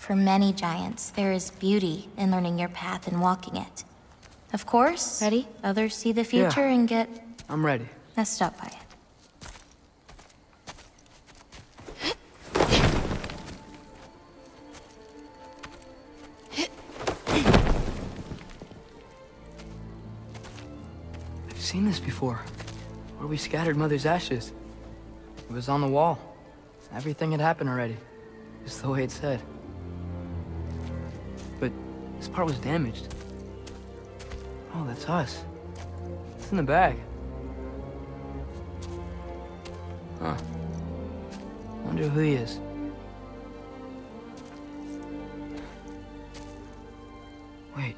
for many giants, there is beauty in learning your path and walking it. Of course, Ready? others see the future Yeah. and get I'm ready. messed up by it. I've seen this before. Where we scattered Mother's ashes. It was on the wall. Everything had happened already. Just the way it said. This part was damaged. Oh, that's us. It's in the bag. Huh. Wonder who he is. Wait.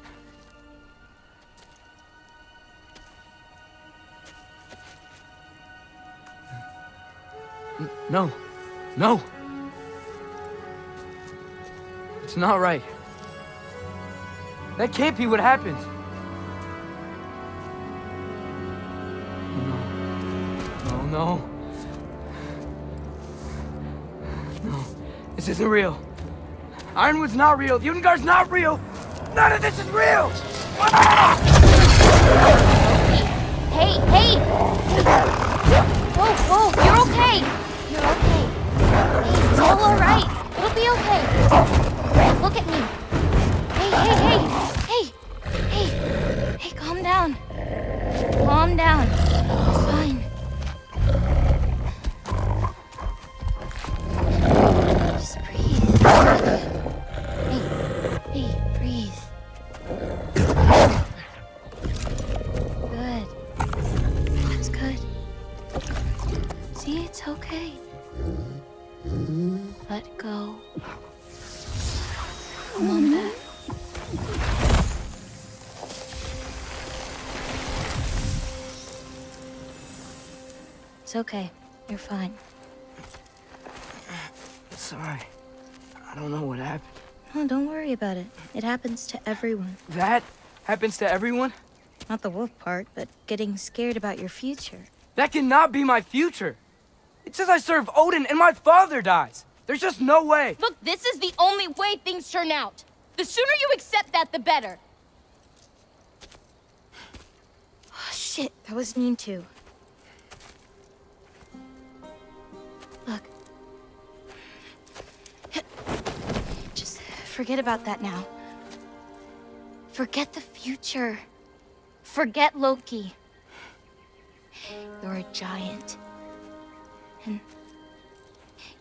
No. No! It's not right. That can't be what happened. No. No, no. No. This isn't real. Ironwood's not real. Angrboda's not real. None of this is real! Ah! Hey, hey! Whoa, whoa, you're okay! You're okay. It's all alright. It'll be okay. Look at me. Hey, hey, hey! Hey! Calm down. Calm down. It's fine. Just breathe. Hey, hey, breathe. Good. That's good. See, it's okay. Let go. Come It's okay. You're fine. Sorry. I don't know what happened. Oh, don't worry about it. It happens to everyone. That happens to everyone? Not the wolf part, but getting scared about your future. That cannot be my future. It says I serve Odin and my father dies. There's just no way. Look, this is the only way things turn out. The sooner you accept that, the better. Oh, shit, that was mean too. Forget about that now. Forget the future. Forget Loki. You're a giant. And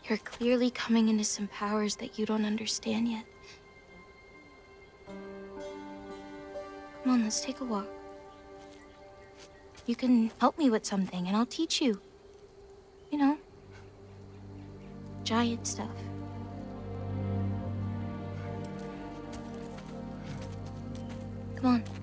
you're clearly coming into some powers that you don't understand yet. Come on, let's take a walk. You can help me with something and I'll teach you. You know, giant stuff. Come on.